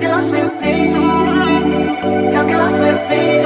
That's all fim?